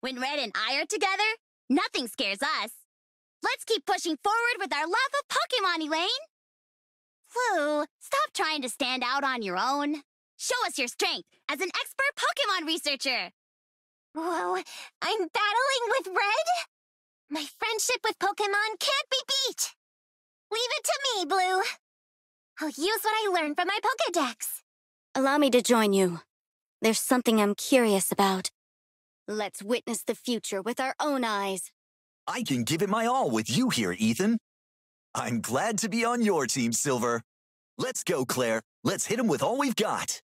When Red and I are together, nothing scares us. Let's keep pushing forward with our love of Pokemon, Elaine. Blue, stop trying to stand out on your own. Show us your strength as an expert Pokemon researcher. Whoa, I'm battling with Red? My friendship with Pokemon can't be beat. Leave it to me, Blue. I'll use what I learned from my Pokedex. Allow me to join you. There's something I'm curious about. Let's witness the future with our own eyes. I can give it my all with you here, Ethan. I'm glad to be on your team, Silver. Let's go, Clair. Let's hit him with all we've got.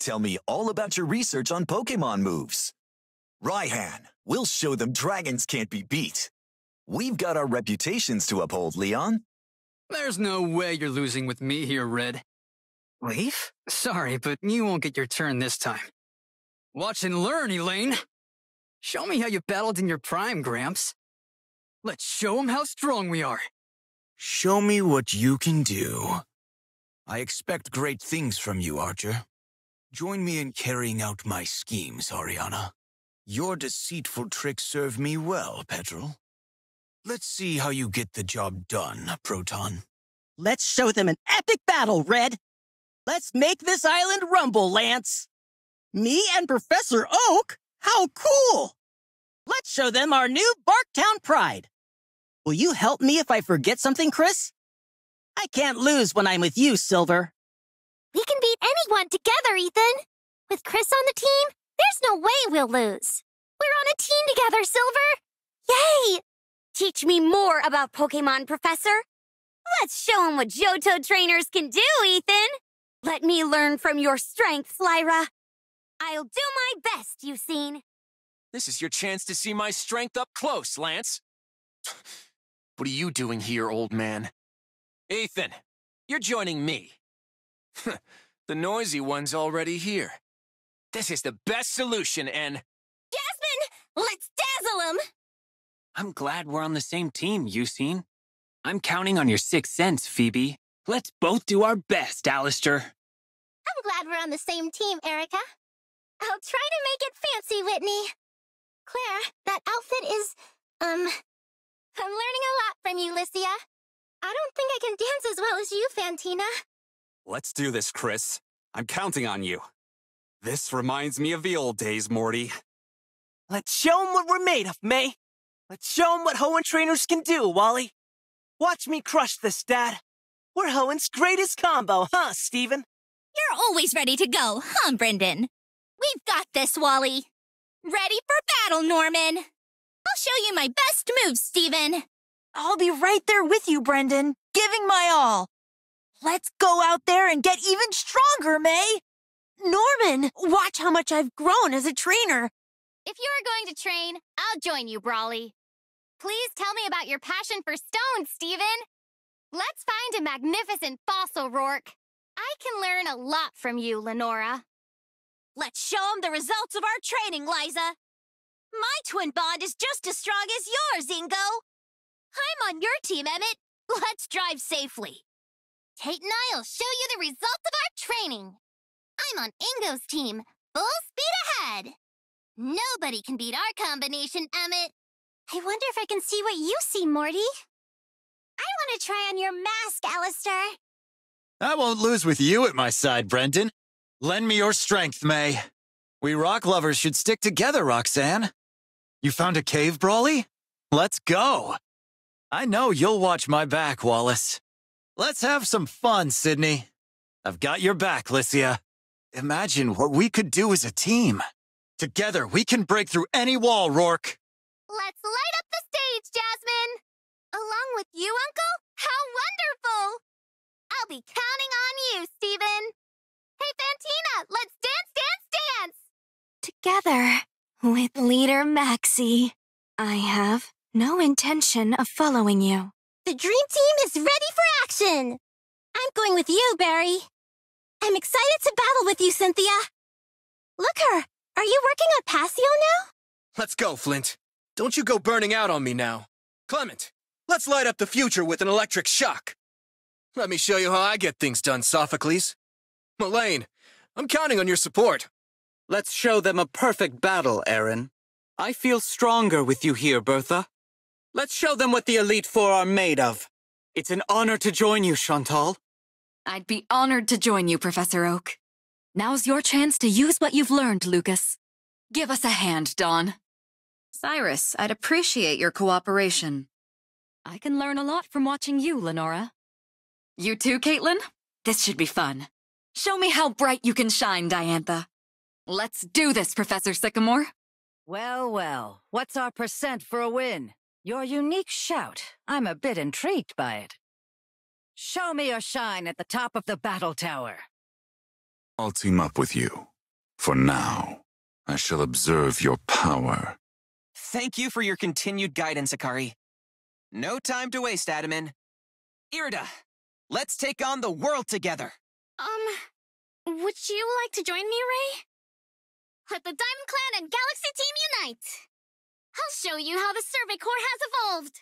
Tell me all about your research on Pokemon moves. Raihan, we'll show them dragons can't be beat. We've got our reputations to uphold, Leon. There's no way you're losing with me here, Red. Leaf? Sorry, but you won't get your turn this time. Watch and learn, Elaine. Show me how you battled in your prime, Gramps. Let's show 'em how strong we are. Show me what you can do. I expect great things from you, Archer. Join me in carrying out my schemes, Ariana. Your deceitful tricks serve me well, Petrel. Let's see how you get the job done, Proton. Let's show them an epic battle, Red. Let's make this island rumble, Lance. Me and Professor Oak? How cool! Let's show them our new Bark Town pride. Will you help me if I forget something, Kris? I can't lose when I'm with you, Silver. We can beat anyone together, Ethan. With Kris on the team, there's no way we'll lose. We're on a team together, Silver. Yay! Teach me more about Pokemon, Professor. Let's show them what Johto trainers can do, Ethan. Let me learn from your strengths, Lyra. I'll do my best, Eusine. This is your chance to see my strength up close, Lance. What are you doing here, old man? Ethan, you're joining me. the noisy one's already here. This is the best solution, and... Jasmine, let's dazzle him! I'm glad we're on the same team, Eusine. I'm counting on your sixth sense, Phoebe. Let's both do our best, Allister. I'm glad we're on the same team, Erica. I'll try to make it fancy, Whitney. Clair, that outfit is, um... I'm learning a lot from you, Lisia. I don't think I can dance as well as you, Fantina. Let's do this, Kris. I'm counting on you. This reminds me of the old days, Morty. Let's show 'em what we're made of, May. Let's show 'em what Hoenn trainers can do, Wally. Watch me crush this, Dad. We're Hoenn's greatest combo, huh, Steven? You're always ready to go, huh, Brendan? We've got this, Wally. Ready for battle, Norman. I'll show you my best moves, Steven. I'll be right there with you, Brendan, giving my all. Let's go out there and get even stronger, May. Norman, watch how much I've grown as a trainer. If you are going to train, I'll join you, Brawly. Please tell me about your passion for stones, Steven. Let's find a magnificent fossil, Roark. I can learn a lot from you, Lenora. Let's show them the results of our training, Liza. My twin bond is just as strong as yours, Ingo. I'm on your team, Emmet. Let's drive safely. Tate and I'll show you the results of our training. I'm on Ingo's team. Full speed ahead. Nobody can beat our combination, Emmet. I wonder if I can see what you see, Morty. I want to try on your mask, Allister. I won't lose with you at my side, Brendan. Lend me your strength, May. We rock lovers should stick together, Roxanne. You found a cave, Brawly? Let's go. I know you'll watch my back, Wallace. Let's have some fun, Sidney. I've got your back, Lisia. Imagine what we could do as a team. Together, we can break through any wall, Roark. Let's light up the stage, Jasmine. Along with you, Uncle? How wonderful! I'll be counting on you, Steven. Hey, Fantina, let's dance, dance, dance! Together with Leader Maxie, I have no intention of following you. The dream team is ready for action! I'm going with you, Barry. I'm excited to battle with you, Cynthia. Look her! Are you working on Pasio now? Let's go, Flint. Don't you go burning out on me now. Clemont, let's light up the future with an electric shock. Let me show you how I get things done, Sophocles. Elaine, I'm counting on your support. Let's show them a perfect battle, Aaron. I feel stronger with you here, Bertha. Let's show them what the Elite Four are made of. It's an honor to join you, Shauntal. I'd be honored to join you, Professor Oak. Now's your chance to use what you've learned, Lucas. Give us a hand, Dawn. Cyrus, I'd appreciate your cooperation. I can learn a lot from watching you, Lenora. You too, Caitlin? This should be fun. Show me how bright you can shine, Diantha. Let's do this, Professor Sycamore. Well, well, what's our percent for a win? Your unique shout. I'm a bit intrigued by it. Show me your shine at the top of the battle tower. I'll team up with you. For now, I shall observe your power. Thank you for your continued guidance, Akari. No time to waste, Adaman. Irida, let's take on the world together. Um, would you like to join me, Rei? Let the Diamond Clan and Galaxy Team unite! I'll show you how the Survey Corps has evolved!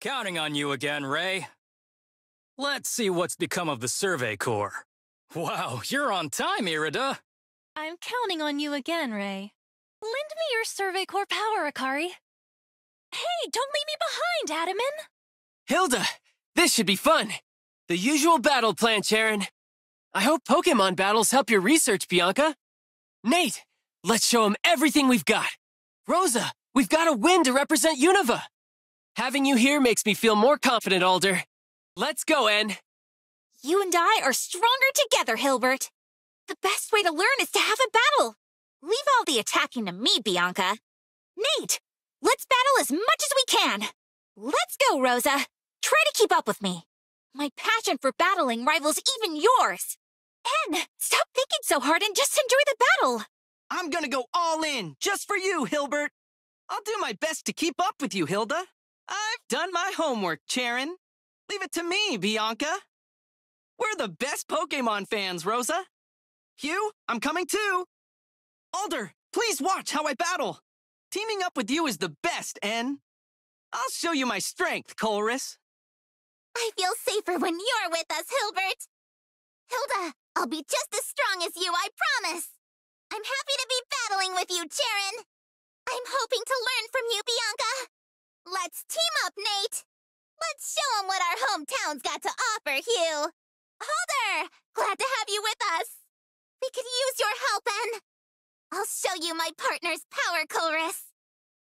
Counting on you again, Rei. Let's see what's become of the Survey Corps. Wow, you're on time, Irida. I'm counting on you again, Rei. Lend me your Survey Corps power, Akari. Hey, don't leave me behind, Adaman! Hilda, this should be fun. The usual battle plan, Cheren. I hope Pokemon battles help your research, Bianca. Nate, let's show him everything we've got. Rosa, we've got a win to represent Unova. Having you here makes me feel more confident, Alder. Let's go, N. You and I are stronger together, Hilbert. The best way to learn is to have a battle. Leave all the attacking to me, Bianca. Nate, let's battle as much as we can. Let's go, Rosa. Try to keep up with me. My passion for battling rivals even yours. N, stop thinking so hard and just enjoy the battle. I'm gonna go all in, just for you, Hilbert. I'll do my best to keep up with you, Hilda. I've done my homework, Cheren. Leave it to me, Bianca. We're the best Pokemon fans, Rosa. Hugh, I'm coming too. Alder, please watch how I battle. Teaming up with you is the best, N. I'll show you my strength, Colress. I feel safer when you're with us, Hilbert. Hilda, I'll be just as strong as you, I promise. I'm happy to be battling with you, Cheren. I'm hoping to learn from you, Bianca. Let's team up, Nate. Let's show them what our hometown's got to offer, Hugh. Holder, glad to have you with us. We could use your help, N. I'll show you my partner's power, Colress.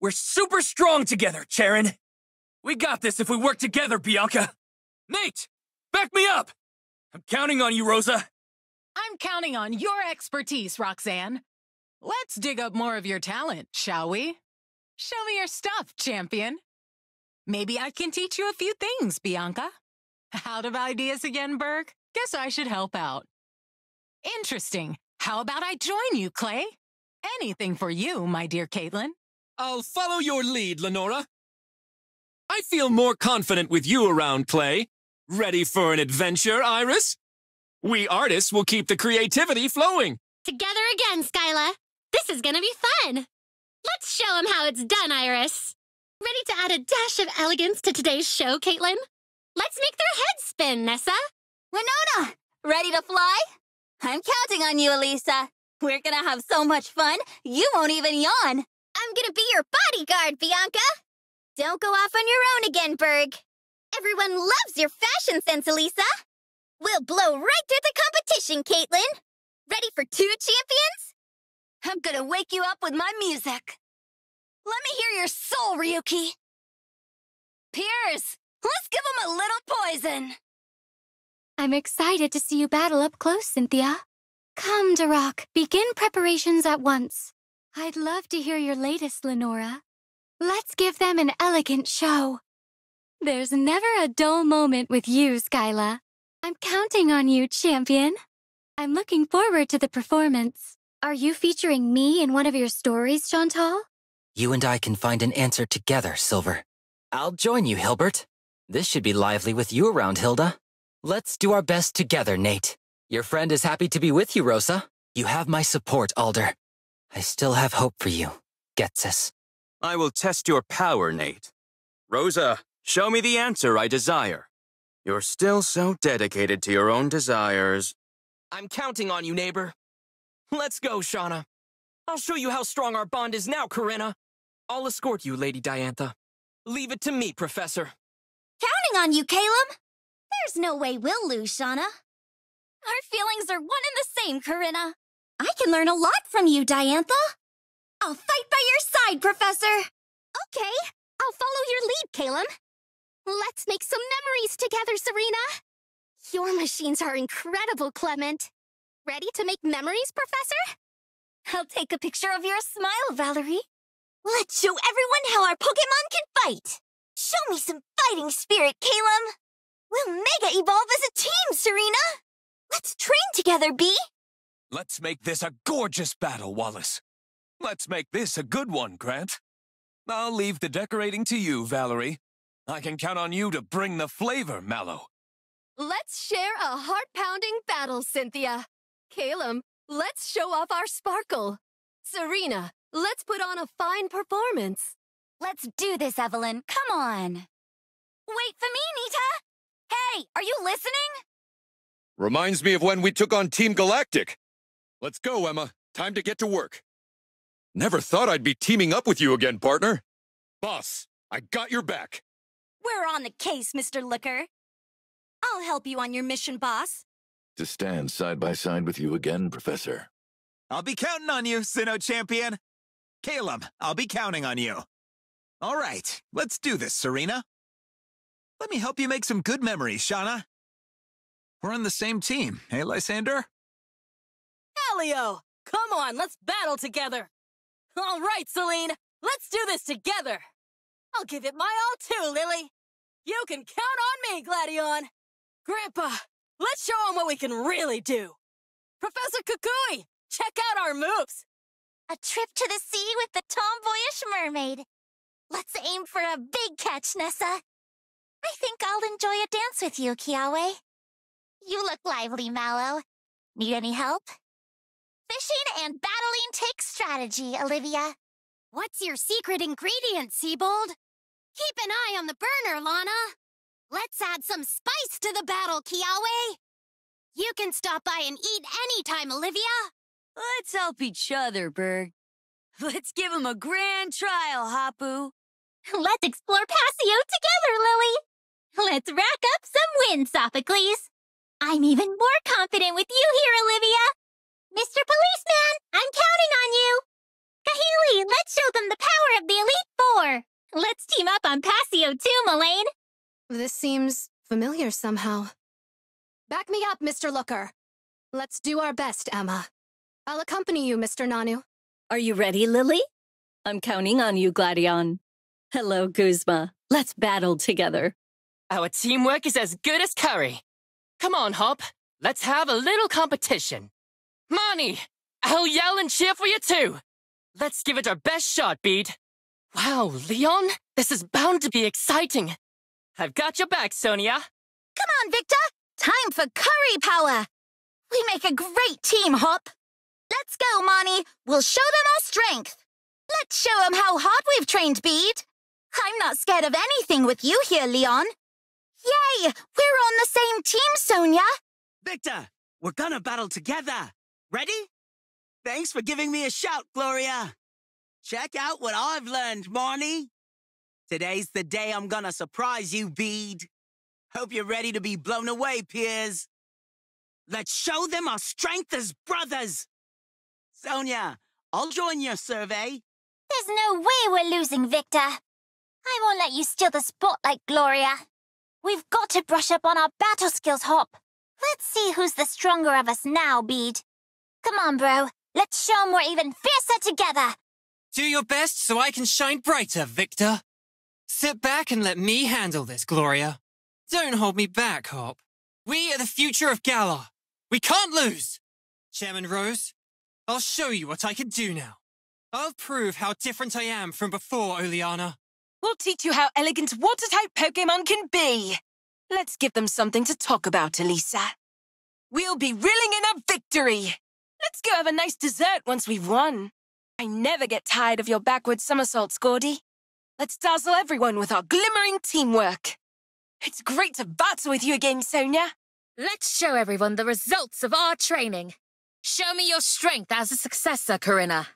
We're super strong together, Cheren. We got this if we work together, Bianca. Nate, back me up. I'm counting on you, Rosa. I'm counting on your expertise, Roxanne. Let's dig up more of your talent, shall we? Show me your stuff, champion. Maybe I can teach you a few things, Bianca. Out of ideas again, Burgh? Guess I should help out. Interesting. How about I join you, Clay? Anything for you, my dear Caitlin. I'll follow your lead, Lenora. I feel more confident with you around, Clay. Ready for an adventure, Iris? We artists will keep the creativity flowing. Together again, Skyla. This is gonna be fun. Let's show them how it's done, Iris. Ready to add a dash of elegance to today's show, Caitlin? Let's make their heads spin, Nessa. Winona, ready to fly? I'm counting on you, Elesa. We're gonna have so much fun, you won't even yawn. I'm gonna be your bodyguard, Bianca. Don't go off on your own again, Burgh. Everyone loves your fashion sense, Elesa. We'll blow right through the competition, Caitlin. Ready for two champions? I'm gonna wake you up with my music. Let me hear your soul, Ryuki. Piers, let's give him a little poison. I'm excited to see you battle up close, Cynthia. Come, Darach, begin preparations at once. I'd love to hear your latest, Lenora. Let's give them an elegant show. There's never a dull moment with you, Skyla. I'm counting on you, champion. I'm looking forward to the performance. Are you featuring me in one of your stories, Shauntal? You and I can find an answer together, Silver. I'll join you, Hilbert. This should be lively with you around, Hilda. Let's do our best together, Nate. Your friend is happy to be with you, Rosa. You have my support, Alder. I still have hope for you, Ghetsis. I will test your power, Nate. Rosa, show me the answer I desire. You're still so dedicated to your own desires. I'm counting on you, neighbor. Let's go, Shauna. I'll show you how strong our bond is now, Korrina. I'll escort you, Lady Diantha. Leave it to me, Professor. Counting on you, Calem. There's no way we'll lose, Shauna. Our feelings are one and the same, Korrina. I can learn a lot from you, Diantha. I'll fight by your side, Professor. Okay, I'll follow your lead, Calem. Let's make some memories together, Serena. Your machines are incredible, Clemont. Ready to make memories, Professor? I'll take a picture of your smile, Valerie. Let's show everyone how our Pokemon can fight. Show me some fighting spirit, Calem. We'll Mega Evolve as a team, Serena. Let's train together, Bea. Let's make this a gorgeous battle, Wallace. Let's make this a good one, Grant. I'll leave the decorating to you, Valerie. I can count on you to bring the flavor, Mallow. Let's share a heart-pounding battle, Cynthia. Calem, let's show off our sparkle. Serena, let's put on a fine performance. Let's do this, Evelyn. Come on. Wait for me, Nita. Hey, are you listening? Reminds me of when we took on Team Galactic. Let's go, Emma. Time to get to work. Never thought I'd be teaming up with you again, partner. Boss, I got your back. We're on the case, Mr. Looker. I'll help you on your mission, boss. To stand side by side with you again, Professor. I'll be counting on you, Sinnoh Champion. Calem, I'll be counting on you. All right, let's do this, Serena. Let me help you make some good memories, Shauna. We're on the same team, hey, Lysandre? Elio, come on, let's battle together. All right, Selene, let's do this together. I'll give it my all too, Lillie. You can count on me, Gladion. Grandpa, let's show him what we can really do. Professor Kukui, check out our moves. A trip to the sea with the tomboyish mermaid. Let's aim for a big catch, Nessa. I think I'll enjoy a dance with you, Kiawe. You look lively, Mallow. Need any help? Fishing and battling takes strategy, Olivia. What's your secret ingredient, Seabold? Keep an eye on the burner, Lana. Let's add some spice to the battle, Kiawe. You can stop by and eat anytime, Olivia. Let's help each other, Burgh. Let's give him a grand trial, Hapu. Let's explore Pasio together, Lillie. Let's rack up some wins, Sophocles. I'm even more confident with you here, Olivia. Mr. Policeman, I'm counting on you. Kahili, let's show them the power of the Elite Four. Let's team up on Pasio too, Molayne. This seems familiar somehow. Back me up, Mr. Looker. Let's do our best, Emma. I'll accompany you, Mr. Nanu. Are you ready, Lillie? I'm counting on you, Gladion. Hello, Guzma. Let's battle together. Our teamwork is as good as curry. Come on, Hop. Let's have a little competition. Marnie, I'll yell and cheer for you too. Let's give it our best shot, Bede. Wow, Leon, this is bound to be exciting. I've got your back, Sonia. Come on, Victor. Time for curry power. We make a great team, Hop. Let's go, Marnie. We'll show them our strength. Let's show them how hard we've trained Bede. I'm not scared of anything with you here, Leon. Yay! We're on the same team, Sonia. Victor, we're gonna battle together. Ready? Thanks for giving me a shout, Gloria. Check out what I've learned, Marnie. Today's the day I'm gonna surprise you, Bede. Hope you're ready to be blown away, Piers. Let's show them our strength as brothers. Sonia, I'll join your survey. There's no way we're losing, Victor. I won't let you steal the spotlight, Gloria. We've got to brush up on our battle skills, Hop. Let's see who's the stronger of us now, Bede. Come on, bro. Let's show 'em we're even fiercer together. Do your best so I can shine brighter, Victor. Sit back and let me handle this, Gloria. Don't hold me back, Hop. We are the future of Galar. We can't lose. Chairman Rose, I'll show you what I can do now. I'll prove how different I am from before, Oleana. We'll teach you how elegant water-type Pokemon can be. Let's give them something to talk about, Elesa. We'll be reeling in a victory. Let's go have a nice dessert once we've won. I never get tired of your backward somersaults, Gordy. Let's dazzle everyone with our glimmering teamwork. It's great to battle with you again, Sonia. Let's show everyone the results of our training. Show me your strength as a successor, Korrina.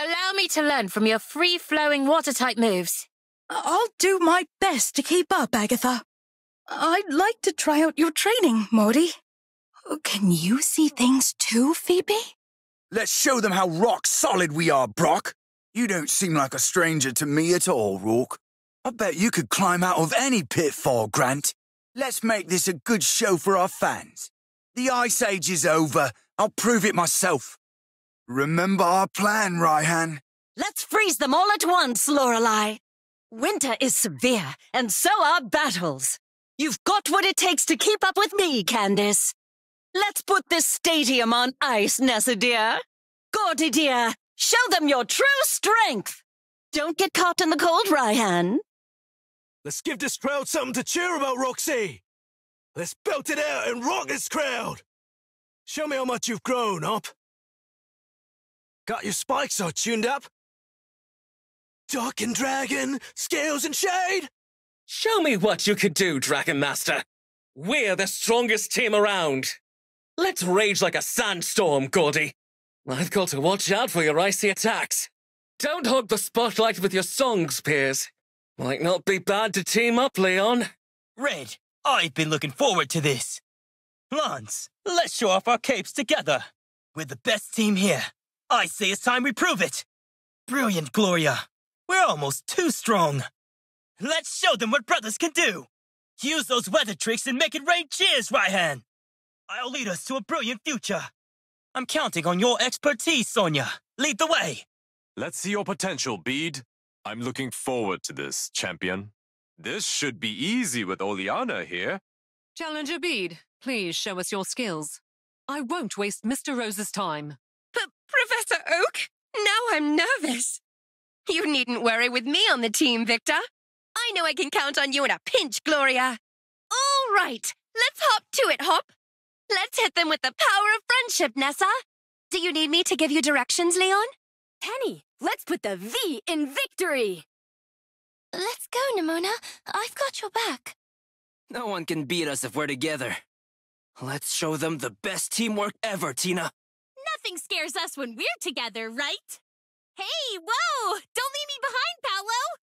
Allow me to learn from your free-flowing water-type moves. I'll do my best to keep up, Agatha. I'd like to try out your training, Morty. Can you see things too, Phoebe? Let's show them how rock solid we are, Brock. You don't seem like a stranger to me at all, Roark. I bet you could climb out of any pitfall, Grant. Let's make this a good show for our fans. The Ice Age is over. I'll prove it myself. Remember our plan, Raihan. Let's freeze them all at once, Lorelei. Winter is severe, and so are battles. You've got what it takes to keep up with me, Candice. Let's put this stadium on ice, Nessa dear. Gordy dear, show them your true strength. Don't get caught in the cold, Ryan. Let's give this crowd something to cheer about, Roxie. Let's belt it out and rock this crowd. Show me how much you've grown, up. Got your spikes all tuned up? Duck and dragon, scales and shade. Show me what you could do, Dragon Master. We're the strongest team around. Let's rage like a sandstorm, Gordy. I've got to watch out for your icy attacks. Don't hog the spotlight with your songs, Piers. Might not be bad to team up, Leon. Red, I've been looking forward to this. Lance, let's show off our capes together. We're the best team here. I say it's time we prove it. Brilliant, Gloria. We're almost too strong. Let's show them what brothers can do. Use those weather tricks and make it rain cheers, Raihan. I'll lead us to a brilliant future. I'm counting on your expertise, Sonia. Lead the way. Let's see your potential, Bede. I'm looking forward to this, champion. This should be easy with Oleana here. Challenger Bede, please show us your skills. I won't waste Mr. Rose's time. But, Professor Oak, now I'm nervous. You needn't worry with me on the team, Victor. I know I can count on you in a pinch, Gloria. All right, let's hop to it, Hop. Let's hit them with the power of friendship, Nessa. Do you need me to give you directions, Leon? Penny, let's put the V in victory! Let's go, Nemona. I've got your back. No one can beat us if we're together. Let's show them the best teamwork ever, Tina. Nothing scares us when we're together, right? Hey, whoa! Don't leave me behind, Paolo!